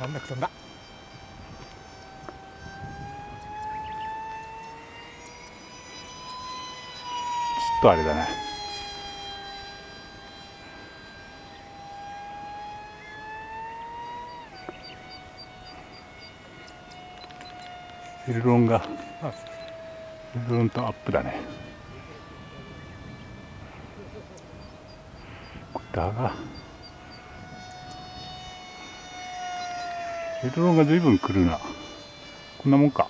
なんなく飛んだ。ちょっとあれだね。エルロンがエルロンとアップだね。これだが。エルロンが随分来るな。こんなもんか。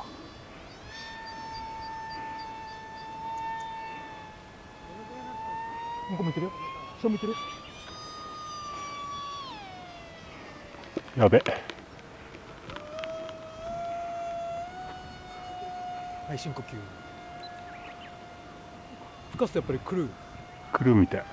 やべ。はい深呼吸。深すとやっぱり来る。来るみたい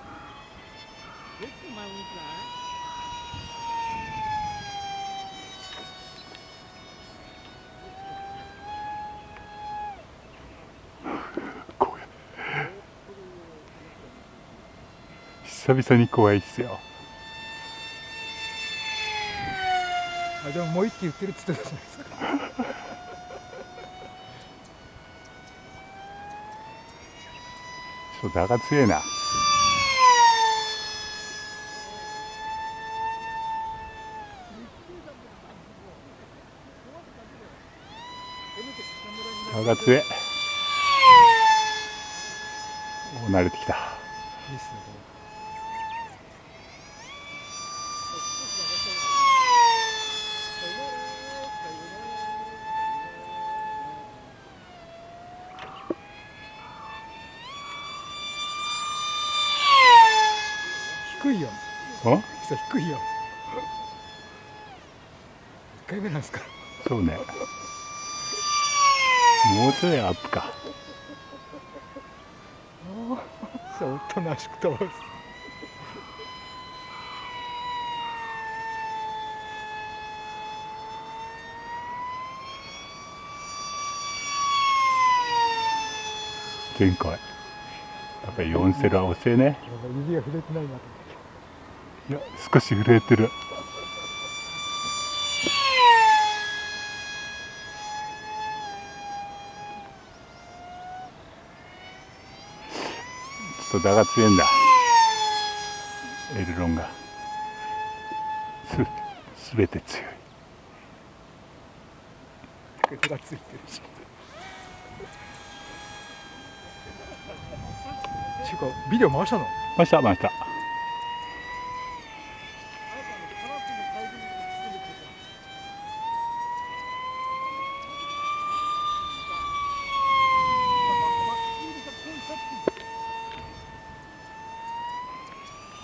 久々に怖いっすよ。あでももう一気言ってるっつってたじゃないですか。ちょっとだが強えな。だが強えお慣れてきたいいっすね低いよ。おそう低いよ。一回目なんですか。そうね。もうちょいアップか。おとなしく飛ばす。前回。やっぱり4セルは遅えね指が触れてないなといや少し震えてる。ちょっとだが強いんだ。エルロンが。すすべて強い。手がついてる。しちゅうかビデオ回したの？回した回した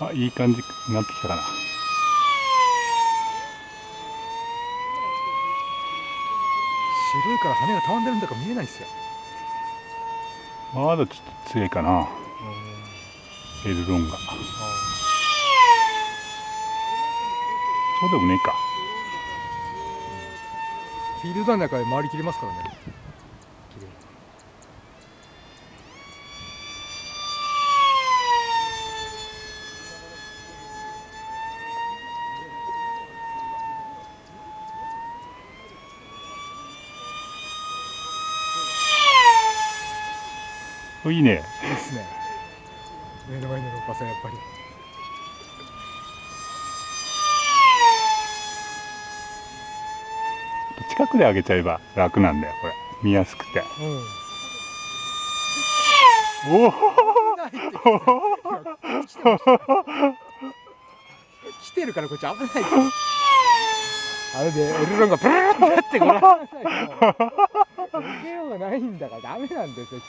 あいい感じになってきたかな。白いから羽がたわんでるんだか見えないっすよ。まだちょっと強いかな。エルロンが。そうでもねえか。フィールドの中で回りきりますからねいいね。いいっすね。目の前のロッパさんやっぱり。近くで上げちゃえば楽なんだよこれ。見やすくて。うん。おお来てるからこっち危ないあれでエルロンがブルーってなってごらんなさいよ。逃げようがないんだからダメなんですよ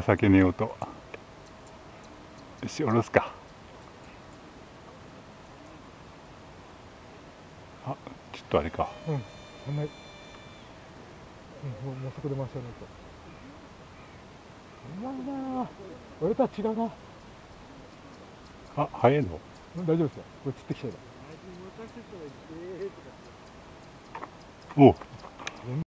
情けねえ音。よし下ろすか。あちょっとあれか。うんあんまり。うんもうそこで回しちゃわないとうまいなあ俺とは違うな。あ早いの？うん大丈夫ですよ。これ釣ってきちゃえば。お